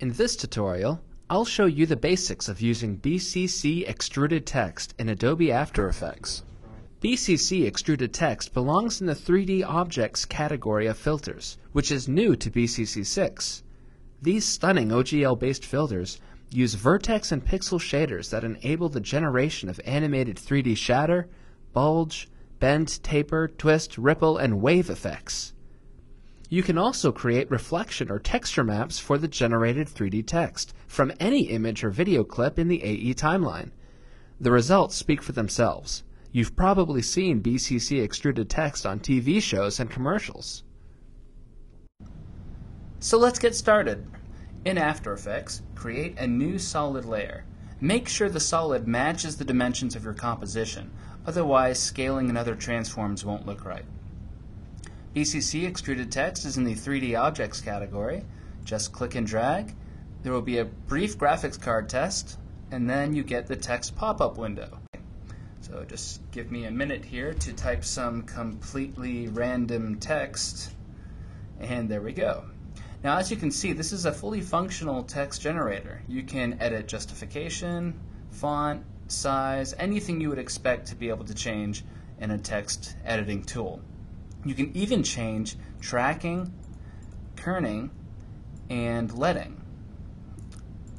In this tutorial, I'll show you the basics of using BCC extruded text in Adobe After Effects. BCC extruded text belongs in the 3D objects category of filters, which is new to BCC 6. These stunning OGL-based filters use vertex and pixel shaders that enable the generation of animated 3D shatter, bulge, bend, taper, twist, ripple, and wave effects. You can also create reflection or texture maps for the generated 3D text from any image or video clip in the AE timeline. The results speak for themselves. You've probably seen BCC extruded text on TV shows and commercials. So let's get started. In After Effects, create a new solid layer. Make sure the solid matches the dimensions of your composition, otherwise scaling and other transforms won't look right. BCC extruded text is in the 3D objects category. Just click and drag. There will be a brief graphics card test, and then you get the text pop-up window. So just give me a minute here to type some completely random text, and there we go. Now as you can see, this is a fully functional text generator. You can edit justification, font, size, anything you would expect to be able to change in a text editing tool. You can even change tracking, kerning, and leading.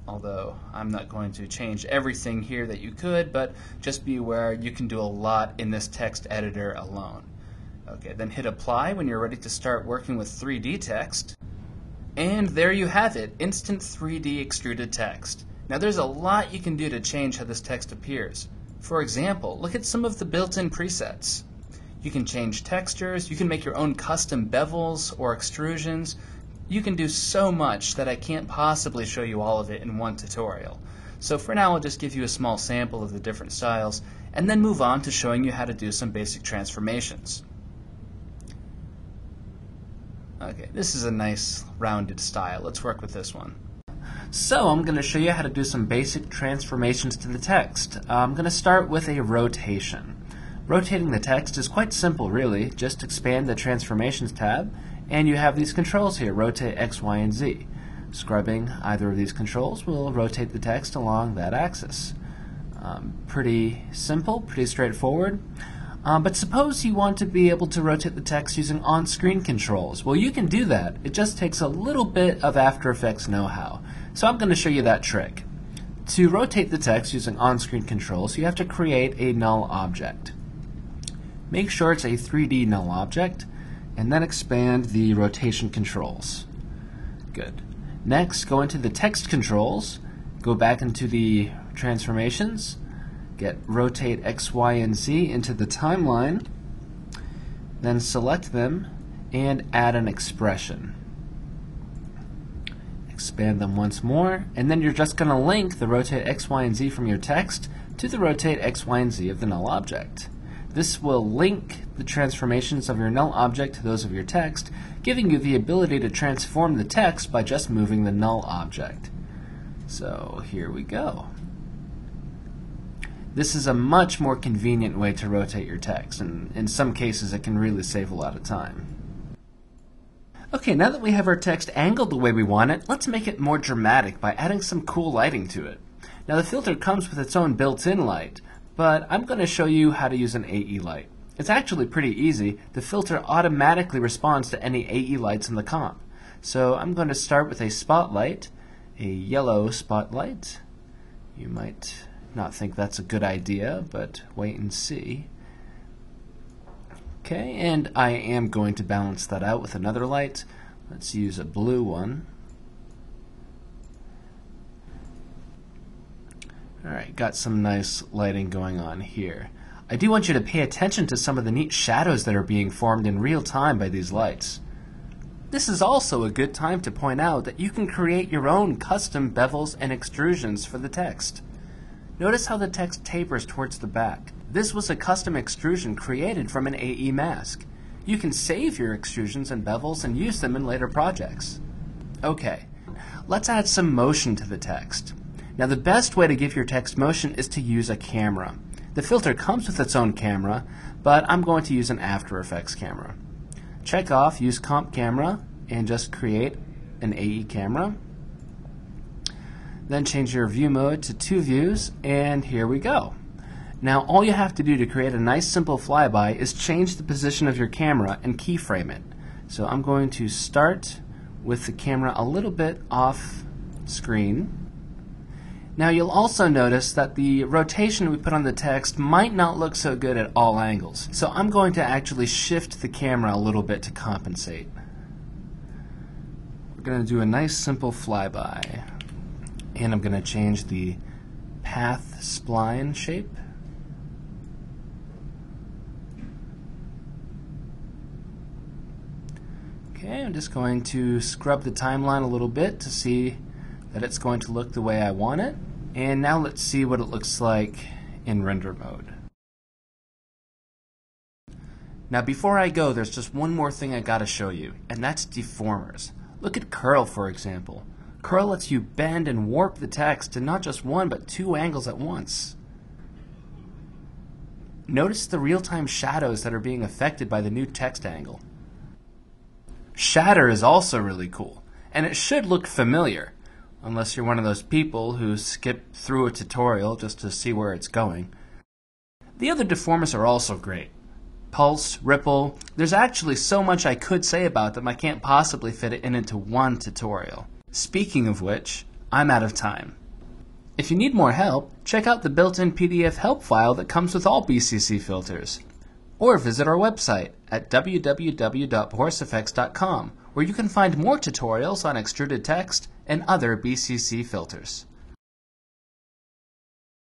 Although I'm not going to change everything here that you could, but just be aware you can do a lot in this text editor alone. Okay, then hit apply when you're ready to start working with 3D text. And there you have it, instant 3D extruded text. Now there's a lot you can do to change how this text appears. For example, look at some of the built-in presets. You can change textures, you can make your own custom bevels or extrusions. You can do so much that I can't possibly show you all of it in one tutorial. So for now I'll just give you a small sample of the different styles and then move on to showing you how to do some basic transformations. Okay, this is a nice rounded style. Let's work with this one. So I'm going to show you how to do some basic transformations to the text. I'm going to start with a rotation. Rotating the text is quite simple really, just expand the Transformations tab and you have these controls here, rotate X, Y, and Z. Scrubbing either of these controls will rotate the text along that axis. Um, pretty simple, pretty straightforward. Um, but suppose you want to be able to rotate the text using on-screen controls. Well, you can do that. It just takes a little bit of After Effects know-how. So I'm going to show you that trick. To rotate the text using on-screen controls, you have to create a null object. Make sure it's a 3D null object, and then expand the rotation controls. Good. Next, go into the text controls, go back into the transformations, get rotate X, Y, and Z into the timeline, then select them and add an expression. Expand them once more, and then you're just going to link the rotate X, Y, and Z from your text to the rotate X, Y, and Z of the null object. This will link the transformations of your null object to those of your text, giving you the ability to transform the text by just moving the null object. So here we go. This is a much more convenient way to rotate your text, and in some cases it can really save a lot of time. Okay, now that we have our text angled the way we want it, let's make it more dramatic by adding some cool lighting to it. Now the filter comes with its own built-in light, but I'm going to show you how to use an AE light. It's actually pretty easy. The filter automatically responds to any AE lights in the comp. So I'm going to start with a spotlight, a yellow spotlight. You might not think that's a good idea, but wait and see. Okay, and I am going to balance that out with another light. Let's use a blue one. Alright, got some nice lighting going on here. I do want you to pay attention to some of the neat shadows that are being formed in real time by these lights. This is also a good time to point out that you can create your own custom bevels and extrusions for the text. Notice how the text tapers towards the back. This was a custom extrusion created from an AE mask. You can save your extrusions and bevels and use them in later projects. Okay, let's add some motion to the text. Now the best way to give your text motion is to use a camera. The filter comes with its own camera, but I'm going to use an After Effects camera. Check off Use Comp Camera and just create an AE camera. then change your view mode to two views, and here we go. Now all you have to do to create a nice simple flyby is change the position of your camera and keyframe it. So I'm going to start with the camera a little bit off screen. Now you'll also notice that the rotation we put on the text might not look so good at all angles. So I'm going to actually shift the camera a little bit to compensate. We're going to do a nice simple flyby. And I'm going to change the path spline shape. Okay, I'm just going to scrub the timeline a little bit to see that it's going to look the way I want it. And now let's see what it looks like in render mode. Now before I go, there's just one more thing I gotta show you, and that's deformers. Look at curl for example. Curl lets you bend and warp the text to not just one but two angles at once. Notice the real-time shadows that are being affected by the new text angle. Shatter is also really cool, and it should look familiar, unless you're one of those people who skip through a tutorial just to see where it's going. The other deformers are also great. Pulse, Ripple, there's actually so much I could say about them I can't possibly fit it in into one tutorial. Speaking of which, I'm out of time. If you need more help, check out the built-in PDF help file that comes with all BCC filters or visit our website at www.borisfx.com where you can find more tutorials on extruded text and other BCC filters.